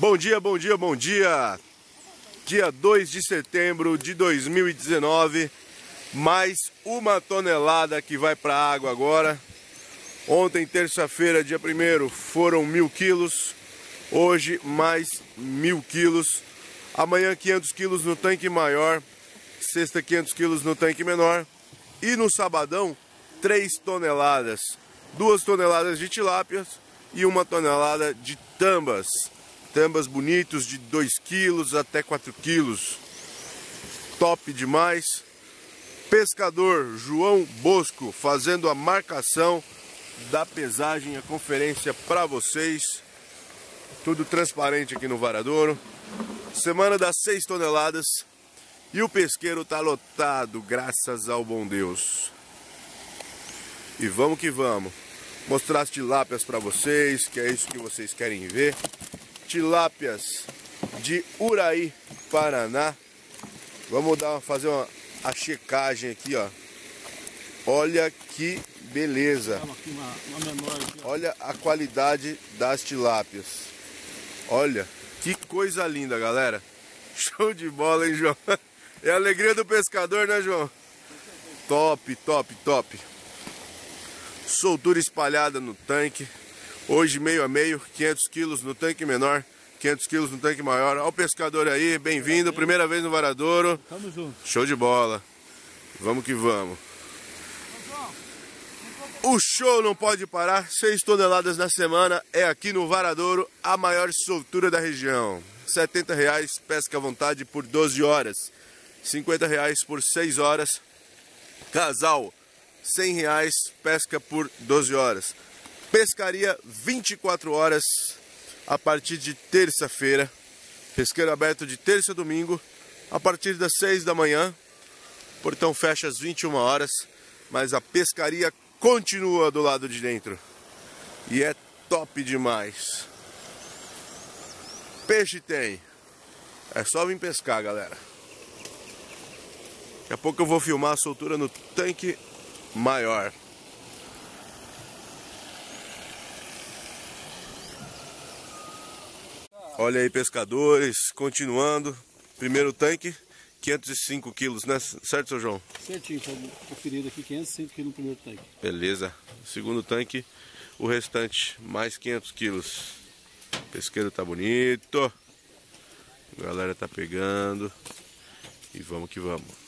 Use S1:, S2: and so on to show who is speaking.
S1: Bom dia, bom dia, bom dia. Dia 2 de setembro de 2019. Mais uma tonelada que vai para a água agora. Ontem, terça-feira, dia 1 foram mil quilos. Hoje, mais mil quilos. Amanhã, 500 quilos no tanque maior. Sexta, 500 quilos no tanque menor. E no sabadão, 3 toneladas. 2 toneladas de tilápias e uma tonelada de tambas. Tambas bonitos de 2 quilos até 4 quilos. Top demais. Pescador João Bosco fazendo a marcação da pesagem, a conferência para vocês. Tudo transparente aqui no Varadouro. Semana das 6 toneladas. E o pesqueiro tá lotado, graças ao bom Deus. E vamos que vamos. Mostrar as tilápias para vocês, que é isso que vocês querem ver tilápias de Uraí, Paraná. Vamos dar, fazer uma, a checagem aqui, ó. Olha que beleza. Olha a qualidade das tilápias. Olha, que coisa linda, galera. Show de bola, hein, João? É a alegria do pescador, né, João? Top, top, top. Soltura espalhada no tanque. Hoje meio a meio, 500 quilos no tanque menor, 500 quilos no tanque maior. Olha o pescador aí, bem-vindo, primeira vez no Varadouro.
S2: Tamo junto.
S1: Show de bola. Vamos que vamos. O show não pode parar, 6 toneladas na semana, é aqui no Varadouro, a maior soltura da região. 70 reais, pesca à vontade por 12 horas. 50 reais por 6 horas. Casal, 100 reais, pesca por 12 horas. Pescaria 24 horas a partir de terça-feira. Pesqueiro aberto de terça a domingo a partir das 6 da manhã. Portão fecha às 21 horas, mas a pescaria continua do lado de dentro. E é top demais. Peixe tem. É só vir pescar, galera. Daqui a pouco eu vou filmar a soltura no tanque maior. Olha aí, pescadores, continuando. Primeiro tanque, 505 quilos, né? Certo, seu João?
S2: Certinho, foi conferido aqui, 505 quilos no primeiro tanque.
S1: Beleza. Segundo tanque, o restante, mais 500 quilos. O pesqueiro tá bonito. A galera tá pegando. E vamos que vamos.